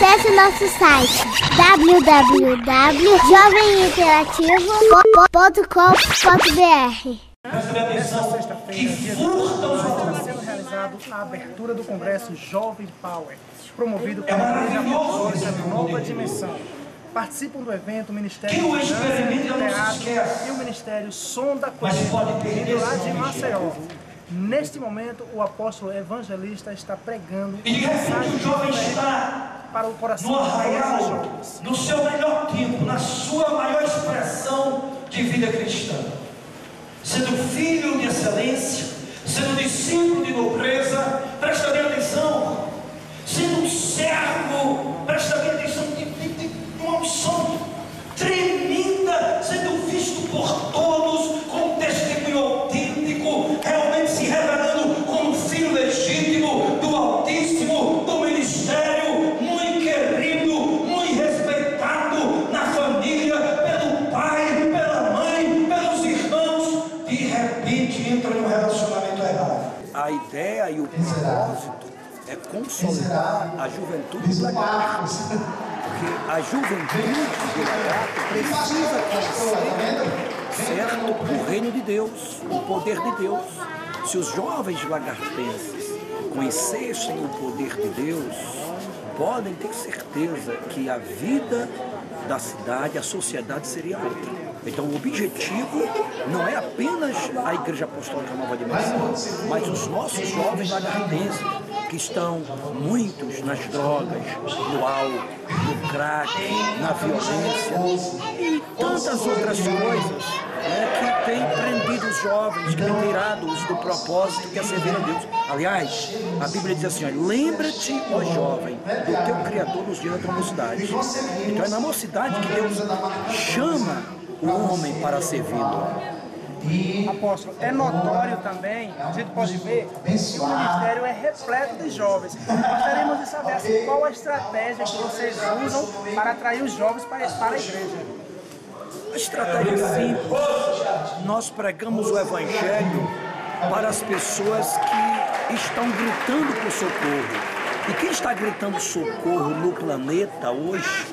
Acesse nosso site www.joveminterativo.com.br Nesta sexta-feira, dia 2 está sendo realizado a abertura do Congresso Jovem Power, promovido pela Igreja Apostólica Nova Dimensão. Participam do evento o Ministério Quem o de Teatro e o Ministério Som da vindo lá de Maceió. Neste momento, o apóstolo evangelista está pregando E de repente mensagem o jovem está para o coração no arraial, no seu melhor tempo, na sua maior expressão de vida cristã. Sendo filho de excelência, sendo discípulo de nobreza, presta bem atenção. Propósito é consolidar a juventude do lagarto. Porque a juventude do lagarto precisa conhecer, certo, o reino de Deus, o poder de Deus. Se os jovens lagartenses conhecessem o poder de Deus, podem ter certeza que a vida da cidade, a sociedade seria outra. Então o objetivo não é apenas a Igreja Apostólica Nova Dimensão, mas os nossos jovens lagartenses, que estão muitos nas drogas, no álcool, no crack, na violência e tantas outras coisas né, que têm prendido os jovens, que têm tirado-os do propósito que é servir a Deus. Aliás, a Bíblia diz assim, lembra-te, ó jovem, do teu Criador nos dias da tua mocidade. Então é na mocidade que Deus chama o homem para servi-lo. Apóstolo, é notório também, a gente pode ver que o ministério é repleto de jovens. Gostaríamos de saber assim, qual a estratégia que vocês usam para atrair os jovens para, a igreja. A estratégia é simples. Nós pregamos o Evangelho para as pessoas que estão gritando por socorro. E quem está gritando socorro no planeta hoje,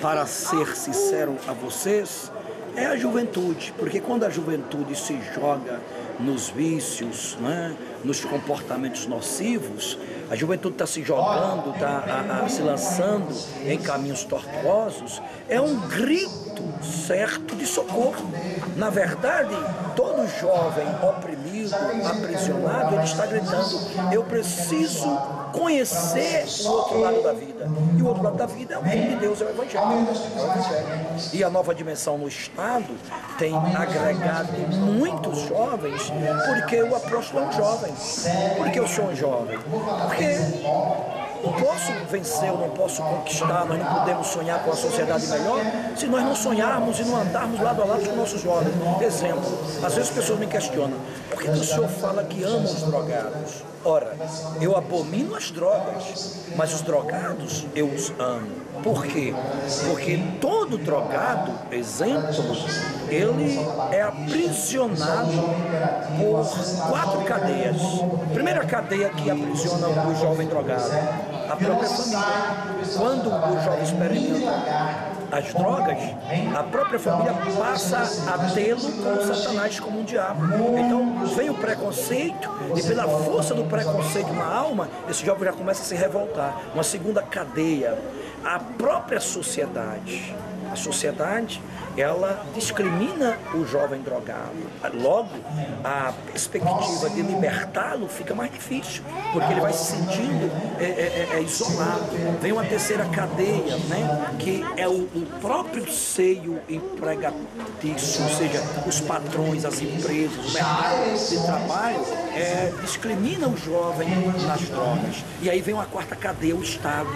para ser sincero a vocês, é a juventude. Porque quando a juventude se joga nos vícios, né, nos comportamentos nocivos, a juventude está se jogando, está se lançando em caminhos tortuosos, é um grito certo de socorro. Na verdade, todo jovem oprimido, aprisionado, ele está gritando: eu preciso conhecer o outro lado da vida. E o outro lado da vida é o reino de Deus, é o Evangelho. E a nova dimensão no Estado tem agregado muitos jovens, porque o apóstolo é um jovem. Por que eu sou um jovem? Porque posso vencer, eu não posso conquistar, nós não podemos sonhar com a sociedade melhor se nós não sonharmos e não andarmos lado a lado com nossos jovens. Exemplo, às vezes as pessoas me questionam, por que o senhor fala que ama os drogados? Ora, eu abomino as drogas, mas os drogados eu os amo. Por quê? Porque todo drogado, exemplo, ele é aprisionado por quatro cadeias. Primeira cadeia que aprisiona o jovem drogado, a própria família. Quando o jovem experimenta as drogas, a própria família passa a tê-lo com Satanás como um diabo. Então vem o preconceito e pela força do preconceito na alma, esse jovem já começa a se revoltar. Uma segunda cadeia, a própria sociedade. A sociedade, ela discrimina o jovem drogado. Logo, a perspectiva de libertá-lo fica mais difícil, porque ele vai se sentindo é, é, é, isolado. Vem uma terceira cadeia, né, que é o, o próprio seio empregatício, ou seja, os patrões, as empresas, o mercado de trabalho, é, discrimina o jovem nas drogas. E aí vem uma quarta cadeia, o Estado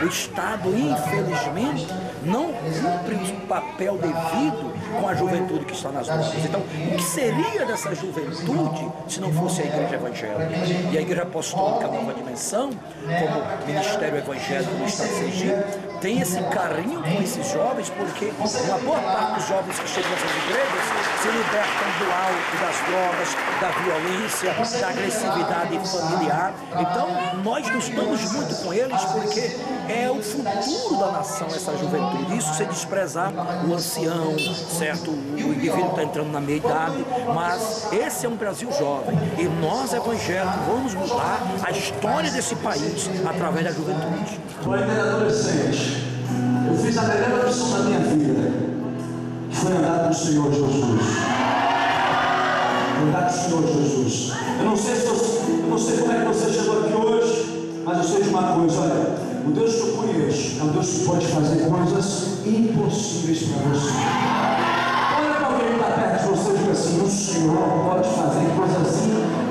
o Estado, infelizmente, não cumpre o papel devido com a juventude que está nas drogas. Então, o que seria dessa juventude se não fosse a Igreja Evangélica? E a Igreja Apostólica Nova Dimensão, como Ministério Evangélico no Estado de Sergipe, tem esse carinho com esses jovens, porque uma boa parte dos jovens que chegam nessas igrejas se libertam do álcool, das drogas, da violência, da agressividade familiar. Então, nós nos damos muito com eles porque é o futuro da nação, essa juventude. Isso sem desprezar o ancião, certo? O indivíduo está entrando na meia-idade, mas esse é um Brasil jovem e nós, evangélicos, vamos mudar a história desse país através da juventude. Eu era adolescente, eu fiz a melhor opção da minha vida, foi andar com o Senhor Jesus. Andar com o Senhor Jesus. Eu não sei se você, eu não sei como é que você chegou aqui hoje, mas eu sei de uma coisa, olha. O Deus que eu conheço é um Deus que pode fazer coisas impossíveis para você. Olha para alguém que está perto de você e diga assim: o Senhor pode fazer coisas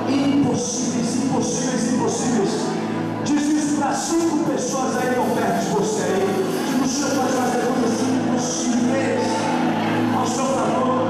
impossíveis, impossíveis, impossíveis. Diz isso para cinco pessoas aí que estão perto de você aí. Que o Senhor pode fazer coisas impossíveis ao seu favor.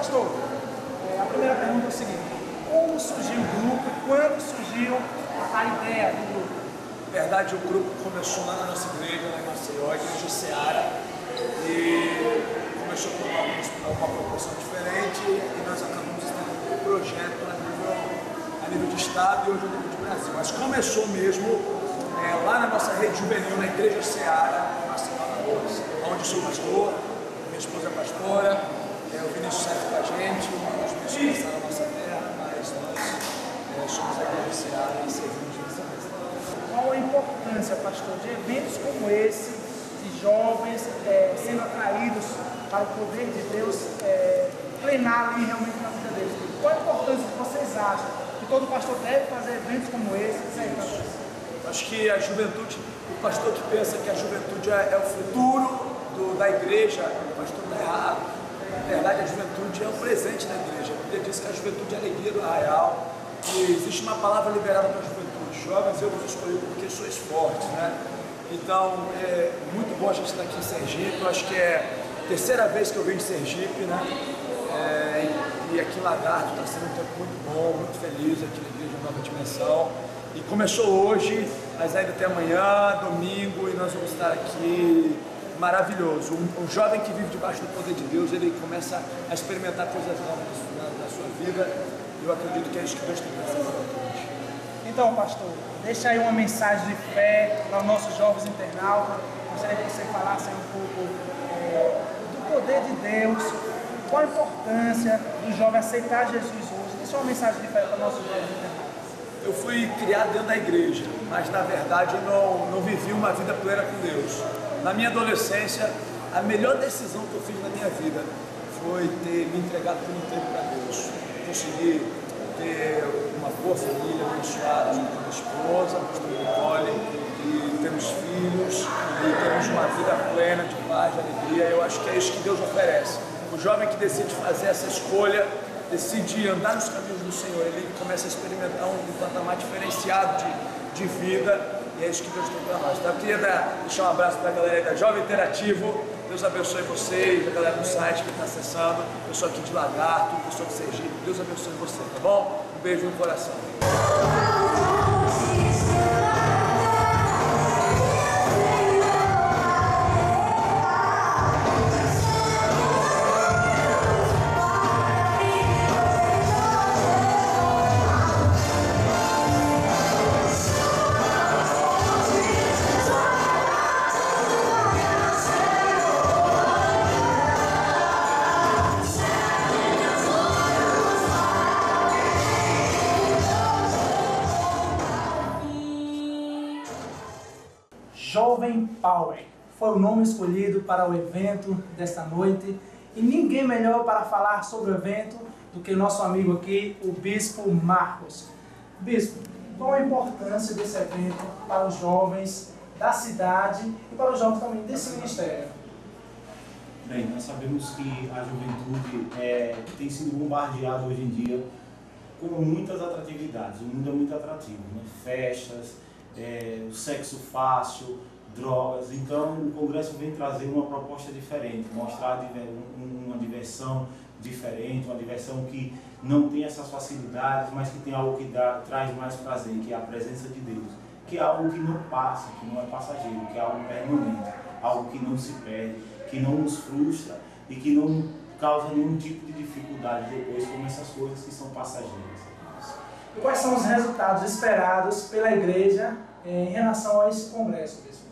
Pastor, é, a primeira pergunta é o seguinte: como surgiu o grupo? Quando surgiu a ideia do grupo? Na verdade, o grupo começou lá na nossa igreja, lá em Maceió, igreja Seara, e começou com uma, uma proporção diferente e nós acabamos tendo um projeto a nível, a nível de Estado e hoje a nível de Brasil. Mas começou mesmo é, lá na nossa rede juvenil, na igreja Seara, em Maceió, onde sou pastor, esposa é pastora, é, o Vinícius serve com a gente, os filhos estão na nossa terra, mas nós é, somos a igreja Seara e servimos nessa mesa. Qual a importância, pastor, de eventos como esse, de jovens é, sendo atraídos para o poder de Deus é, plenar ali realmente na vida deles? Qual a importância que vocês acham que todo pastor deve fazer eventos como esse? Aí. Acho que a juventude, o pastor que pensa que a juventude é, é o futuro do- da igreja, o pastor está errado. Na verdade, a juventude é um presente da igreja. A Bíblia diz que a juventude é a alegria do arraial. E existe uma palavra liberada para a juventude. Jovens, eu vos escolhi porque sois fortes, né? Então, é muito bom a gente estar aqui em Sergipe. Eu acho que é a terceira vez que eu venho em Sergipe, né? É, e aqui em Lagarto está sendo um tempo muito bom, muito feliz aqui na Igreja Nova Dimensão. E começou hoje, mas ainda tem amanhã, domingo, e nós vamos estar aqui maravilhoso. Um, um jovem que vive debaixo do poder de Deus, ele começa a experimentar coisas novas na, na sua vida. Eu acredito que é isso que Deus tem pensado. Então, pastor, deixa aí uma mensagem de fé para os nossos jovens internautas. Gostaria que você falasse um pouco é, do poder de Deus, qual a importância do jovem aceitar Jesus hoje. Deixa uma mensagem de fé para os nossos jovens internautas. Eu fui criado dentro da igreja, mas na verdade eu não, não vivi uma vida plena com Deus. Na minha adolescência, a melhor decisão que eu fiz na minha vida foi ter me entregado por um tempo para Deus. Consegui ter uma boa família abençoada, minha esposa, pastor Nicole, e temos filhos, e temos uma vida plena de paz, de alegria. Eu acho que é isso que Deus oferece. O jovem que decide fazer essa escolha, decide andar nos caminhos do Senhor, ele começa a experimentar um, um patamar diferenciado de, de vida, e é isso que Deus tem para nós. Então, eu queria dar, deixar um abraço para a galera da Jovem Interativo. Deus abençoe vocês, a galera do site que está acessando, pessoal aqui de Lagarto, pessoal de Sergipe. Deus abençoe você, tá bom? Um beijo no coração. Foi o nome escolhido para o evento desta noite e ninguém melhor para falar sobre o evento do que nosso amigo aqui, o Bispo Marcos. Bispo, qual a importância desse evento para os jovens da cidade e para os jovens também desse ministério? Bem, nós sabemos que a juventude é, tem sido bombardeada hoje em dia com muitas atratividades. O mundo é muito atrativo, né? festas, é, o sexo fácil, drogas. Então, o Congresso vem trazer uma proposta diferente, mostrar um- uma diversão diferente, uma diversão que não tem essas facilidades, mas que tem algo que dá, traz mais prazer, que é a presença de Deus, que é algo que não passa, que não é passageiro, que é algo permanente, algo que não se perde, que não nos frustra e que não causa nenhum tipo de dificuldade depois, como essas coisas que são passageiras. E quais são os resultados esperados pela igreja eh, em relação a esse congresso, Bispo?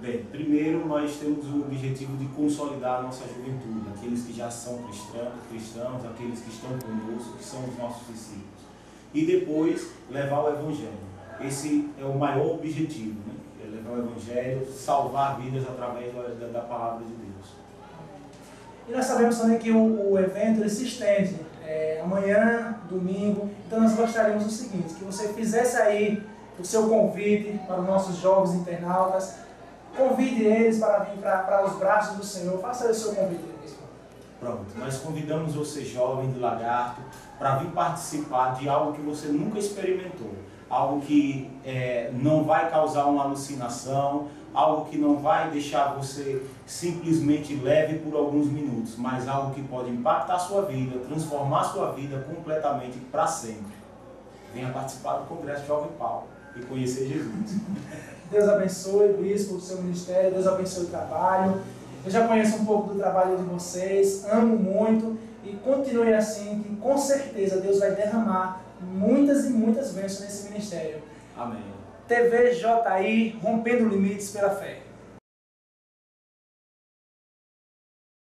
Bem, primeiro nós temos o objetivo de consolidar a nossa juventude, aqueles que já são cristãos, cristãos, aqueles que estão conosco, que são os nossos discípulos. E depois levar o Evangelho. Esse é o maior objetivo, né? É levar o Evangelho, salvar vidas através da, da palavra de Deus. E nós sabemos também que o, o evento ele se estende é, amanhã, domingo. Então nós gostaríamos do seguinte, que você fizesse aí o seu convite para os nossos jovens internautas. Convide eles para vir para, os braços do Senhor. Faça o seu convite. Pronto, nós convidamos você, jovem de lagarto, para vir participar de algo que você nunca experimentou. Algo que é, não vai causar uma alucinação, algo que não vai deixar você simplesmente leve por alguns minutos, mas algo que pode impactar a sua vida, transformar a sua vida completamente para sempre. Venha participar do Congresso Jovem Paulo e conhecer Jesus. Deus abençoe, bispo, o seu ministério. Deus abençoe o trabalho. Eu já conheço um pouco do trabalho de vocês, amo muito e continue assim, que com certeza Deus vai derramar muitas e muitas bênçãos nesse ministério. Amém. TVJI, rompendo limites pela fé.